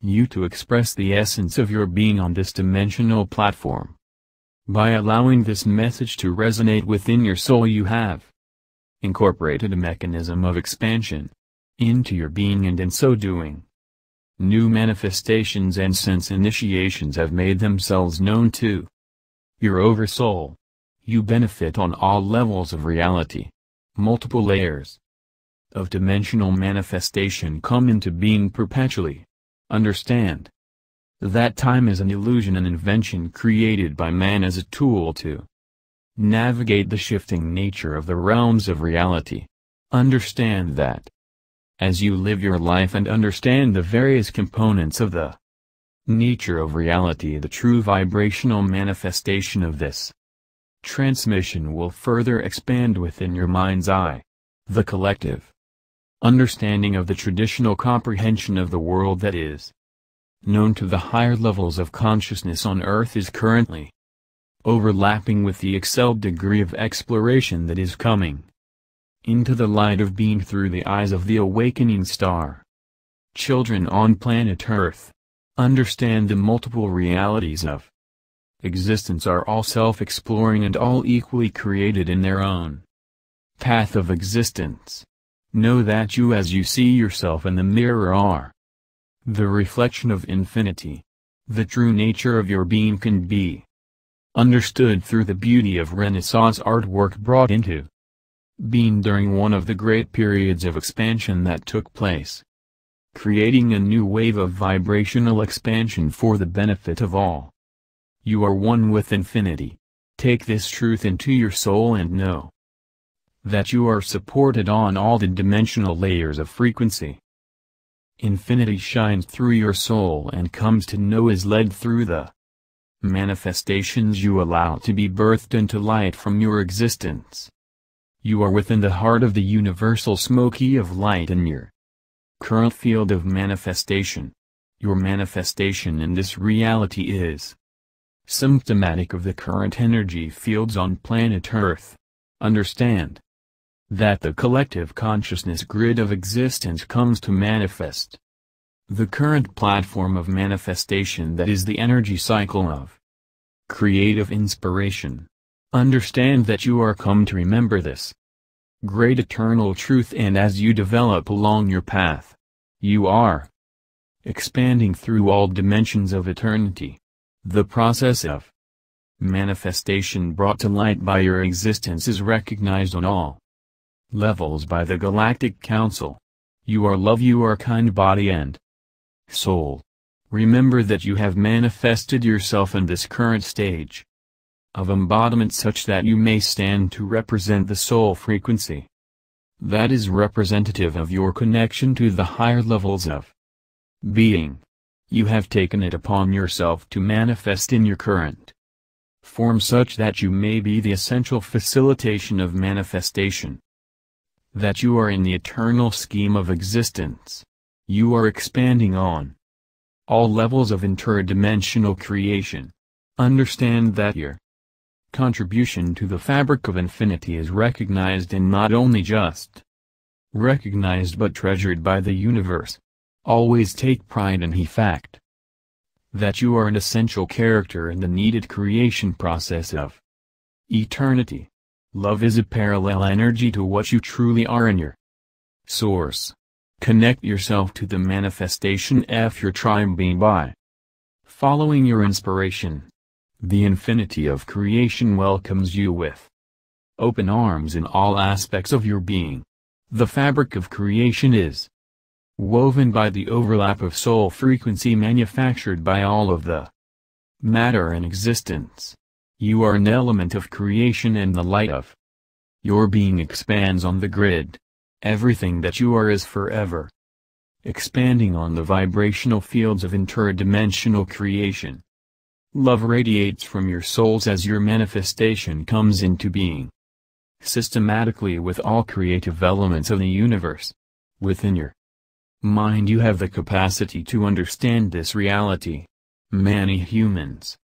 you to express the essence of your being on this dimensional platform. By allowing this message to resonate within your soul you have incorporated a mechanism of expansion into your being and in so doing, new manifestations and sense initiations have made themselves known to your oversoul. You benefit on all levels of reality. Multiple layers of dimensional manifestation come into being perpetually. Understand that time is an illusion an invention created by man as a tool to navigate the shifting nature of the realms of reality. Understand that as you live your life and understand the various components of the nature of reality the true vibrational manifestation of this transmission will further expand within your mind's eye. The collective understanding of the traditional comprehension of the world that is known to the higher levels of consciousness on earth is currently overlapping with the excelled degree of exploration that is coming into the light of being through the eyes of the awakening star. Children on planet Earth understand the multiple realities of existence are all self-exploring and all equally created in their own path of existence. Know that you as you see yourself in the mirror are the reflection of infinity. The true nature of your being can be understood through the beauty of Renaissance artwork brought into being during one of the great periods of expansion that took place creating a new wave of vibrational expansion for the benefit of all. You are one with infinity. Take this truth into your soul and know that you are supported on all the dimensional layers of frequency. Infinity shines through your soul and comes to know is led through the manifestations you allow to be birthed into light from your existence. You are within the heart of the universal smoky of light in your current field of manifestation. Your manifestation in this reality is symptomatic of the current energy fields on planet Earth. Understand that the collective consciousness grid of existence comes to manifest the current platform of manifestation that is the energy cycle of creative inspiration. Understand that you are come to remember this great eternal truth and as you develop along your path, you are expanding through all dimensions of eternity. The process of manifestation brought to light by your existence is recognized on all levels by the Galactic Council. You are love you are kind body and soul. Remember that you have manifested yourself in this current stage of embodiment such that you may stand to represent the soul frequency. That is representative of your connection to the higher levels of being. You have taken it upon yourself to manifest in your current form such that you may be the essential facilitation of manifestation. That you are in the eternal scheme of existence. You are expanding on all levels of interdimensional creation. Understand that your contribution to the fabric of infinity is recognized and not only just recognized but treasured by the universe. Always take pride in the fact that you are an essential character in the needed creation process of eternity. Love is a parallel energy to what you truly are in your source. Connect yourself to the manifestation F your tribe being by following your inspiration. The infinity of creation welcomes you with open arms in all aspects of your being. The fabric of creation is woven by the overlap of soul frequency manufactured by all of the matter in existence. You are an element of creation and the light of your being expands on the grid. Everything that you are is forever expanding on the vibrational fields of interdimensional creation. Love radiates from your souls as your manifestation comes into being. Systematically with all creative elements of the universe. Within your mind you have the capacity to understand this reality. Many humans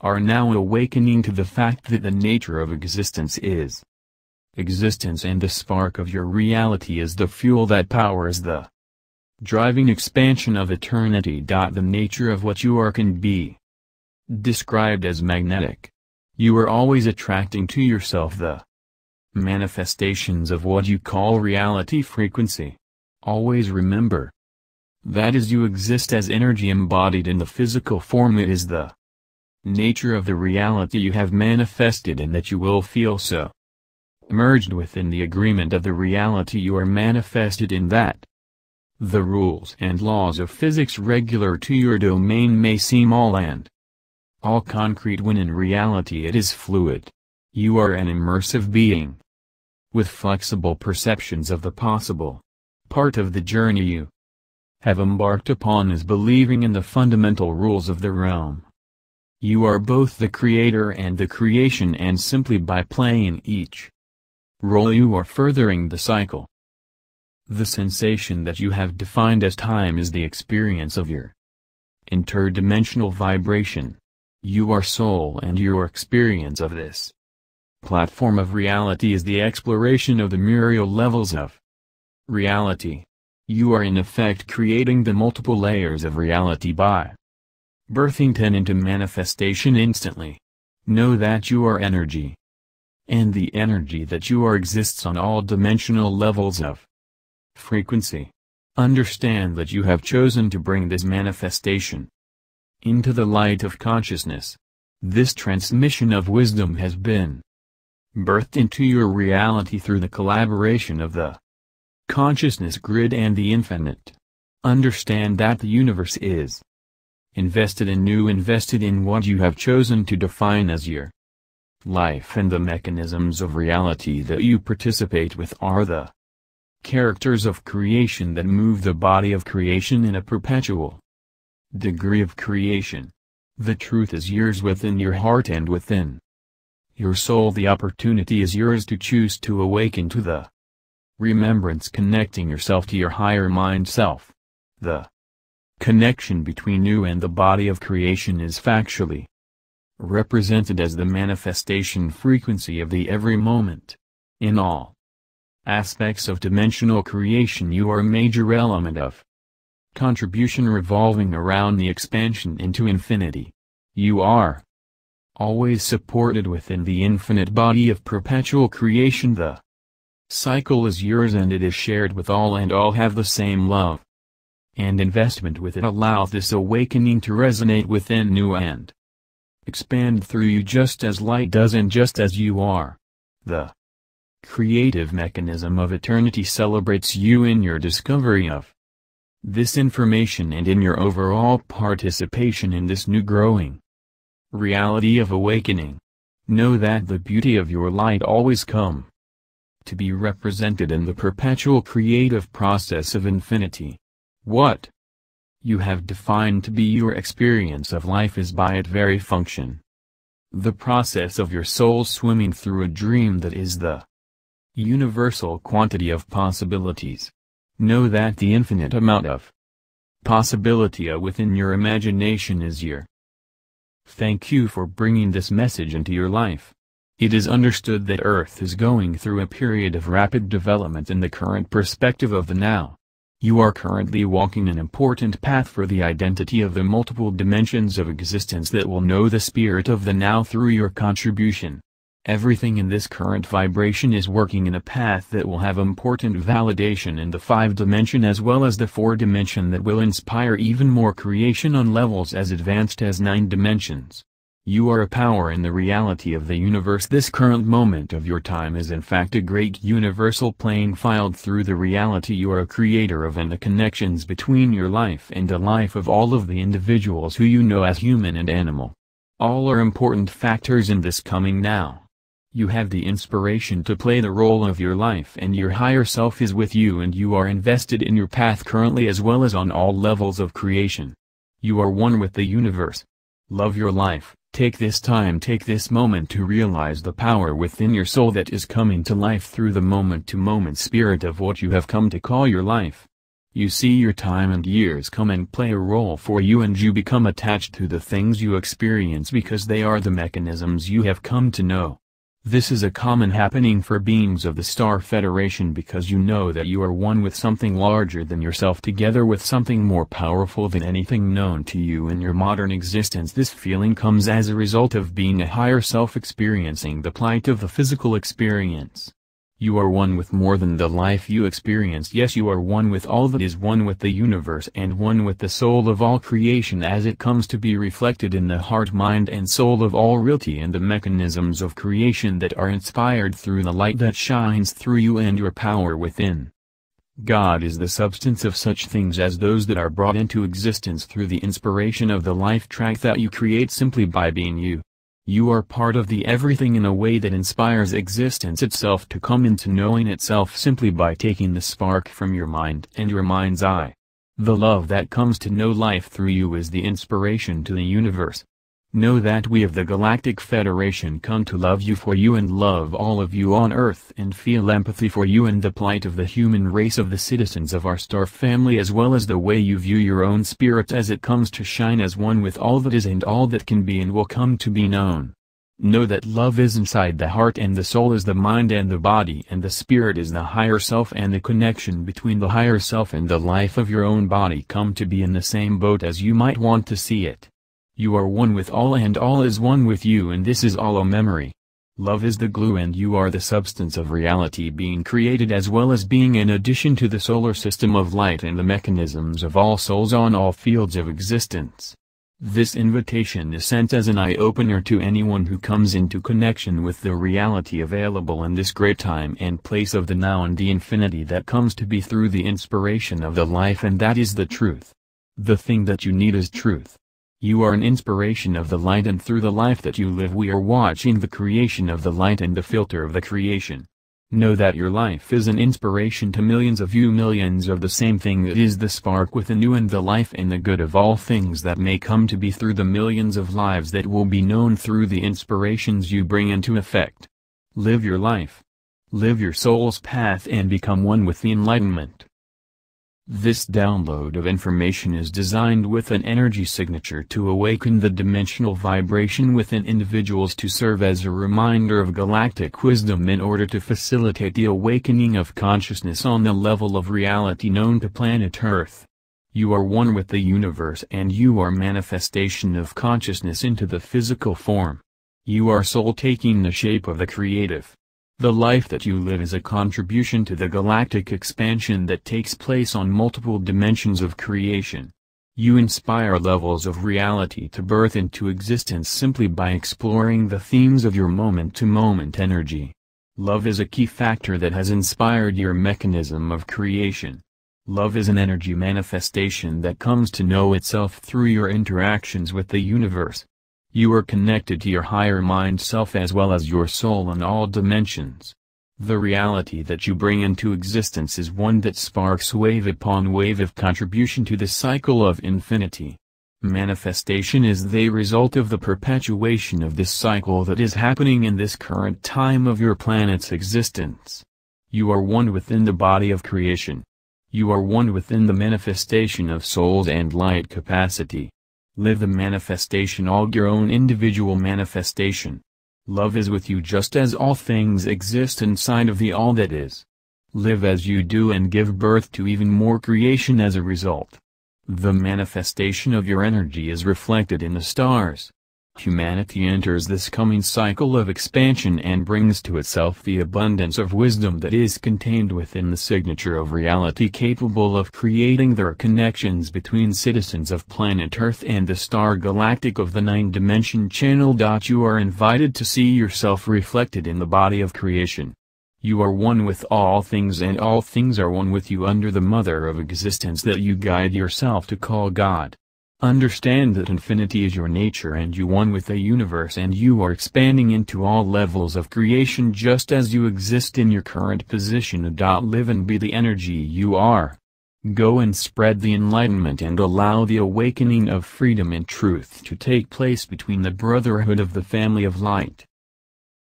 are now awakening to the fact that the nature of existence is existence and the spark of your reality is the fuel that powers the driving expansion of eternity. The nature of what you are can be described as magnetic. You are always attracting to yourself the manifestations of what you call reality frequency. Always remember that is you exist as energy embodied in the physical form it is the nature of the reality you have manifested and that you will feel so. Merged within the agreement of the reality you are manifested in that. The rules and laws of physics regular to your domain may seem all and all concrete when in reality it is fluid. You are an immersive being. With flexible perceptions of the possible. Part of the journey you have embarked upon is believing in the fundamental rules of the realm. You are both the creator and the creation and simply by playing each role you are furthering the cycle. The sensation that you have defined as time is the experience of your interdimensional vibration. You are soul and your experience of this platform of reality is the exploration of the myriad levels of reality. You are in effect creating the multiple layers of reality by birthing ten into manifestation instantly. Know that you are energy. And the energy that you are exists on all dimensional levels of frequency. Understand that you have chosen to bring this manifestation into the light of consciousness. This transmission of wisdom has been birthed into your reality through the collaboration of the consciousness grid and the infinite. Understand that the universe is invested in new invested in what you have chosen to define as your life and the mechanisms of reality that you participate with are the characters of creation that move the body of creation in a perpetual degree of creation. The truth is yours within your heart and within your soul the opportunity is yours to choose to awaken to the remembrance connecting yourself to your higher mind self. The connection between you and the body of creation is factually represented as the manifestation frequency of the every moment. In all aspects of dimensional creation you are a major element of contribution revolving around the expansion into infinity. You are always supported within the infinite body of perpetual creation the cycle is yours and it is shared with all and all have the same love and investment with it allow this awakening to resonate within you and expand through you just as light does and just as you are. The creative mechanism of eternity celebrates you in your discovery of this information and in your overall participation in this new growing reality of awakening. Know that the beauty of your light always come to be represented in the perpetual creative process of infinity. What you have defined to be your experience of life is by its very function. The process of your soul swimming through a dream that is the universal quantity of possibilities. Know that the infinite amount of possibility within your imagination is your Thank you for bringing this message into your life. It is understood that Earth is going through a period of rapid development in the current perspective of the now. You are currently walking an important path for the identity of the multiple dimensions of existence that will know the spirit of the now through your contribution. Everything in this current vibration is working in a path that will have important validation in the 5-dimension as well as the 4-dimension that will inspire even more creation on levels as advanced as 9 dimensions. You are a power in the reality of the universe this current moment of your time is in fact a great universal plane filed through the reality you are a creator of and the connections between your life and the life of all of the individuals who you know as human and animal. All are important factors in this coming now. You have the inspiration to play the role of your life and your higher self is with you and you are invested in your path currently as well as on all levels of creation. You are one with the universe. Love your life, take this time take this moment to realize the power within your soul that is coming to life through the moment-to-moment -moment spirit of what you have come to call your life. You see your time and years come and play a role for you and you become attached to the things you experience because they are the mechanisms you have come to know. This is a common happening for beings of the Star Federation because you know that you are one with something larger than yourself together with something more powerful than anything known to you in your modern existence. This feeling comes as a result of being a higher self experiencing the plight of the physical experience. You are one with more than the life you experienced yes you are one with all that is one with the universe and one with the soul of all creation as it comes to be reflected in the heart mind and soul of all reality and the mechanisms of creation that are inspired through the light that shines through you and your power within. God is the substance of such things as those that are brought into existence through the inspiration of the life track that you create simply by being you. You are part of the everything in a way that inspires existence itself to come into knowing itself simply by taking the spark from your mind and your mind's eye. The love that comes to know life through you is the inspiration to the universe. Know that we of the Galactic Federation come to love you for you and love all of you on Earth and feel empathy for you and the plight of the human race of the citizens of our star family as well as the way you view your own spirit as it comes to shine as one with all that is and all that can be and will come to be known. Know that love is inside the heart and the soul is the mind and the body and the spirit is the higher self and the connection between the higher self and the life of your own body come to be in the same boat as you might want to see it. You are one with all and all is one with you and this is all a memory. Love is the glue and you are the substance of reality being created as well as being an addition to the solar system of light and the mechanisms of all souls on all fields of existence. This invitation is sent as an eye-opener to anyone who comes into connection with the reality available in this great time and place of the now and the infinity that comes to be through the inspiration of the life and that is the truth. The thing that you need is truth. You are an inspiration of the light and through the life that you live we are watching the creation of the light and the filter of the creation. Know that your life is an inspiration to millions of you millions of the same thing that is the spark within you and the life and the good of all things that may come to be through the millions of lives that will be known through the inspirations you bring into effect. Live your life. Live your soul's path and become one with the enlightenment. This download of information is designed with an energy signature to awaken the dimensional vibration within individuals to serve as a reminder of galactic wisdom in order to facilitate the awakening of consciousness on the level of reality known to planet Earth. You are one with the universe and you are manifestation of consciousness into the physical form. You are soul taking the shape of the creative. The life that you live is a contribution to the galactic expansion that takes place on multiple dimensions of creation. You inspire levels of reality to birth into existence simply by exploring the themes of your moment-to-moment -moment energy. Love is a key factor that has inspired your mechanism of creation. Love is an energy manifestation that comes to know itself through your interactions with the universe. You are connected to your higher mind self as well as your soul in all dimensions. The reality that you bring into existence is one that sparks wave upon wave of contribution to the cycle of infinity. Manifestation is the result of the perpetuation of this cycle that is happening in this current time of your planet's existence. You are one within the body of creation. You are one within the manifestation of souls and light capacity. Live the manifestation all your own individual manifestation. Love is with you just as all things exist inside of the all that is. Live as you do and give birth to even more creation as a result. The manifestation of your energy is reflected in the stars humanity enters this coming cycle of expansion and brings to itself the abundance of wisdom that is contained within the signature of reality capable of creating their connections between citizens of planet Earth and the star galactic of the nine-dimension channel. You are invited to see yourself reflected in the body of creation. You are one with all things and all things are one with you under the mother of existence that you guide yourself to call God. Understand that infinity is your nature and you one with the universe and you are expanding into all levels of creation just as you exist in your current position. Live and be the energy you are. Go and spread the enlightenment and allow the awakening of freedom and truth to take place between the brotherhood of the family of light.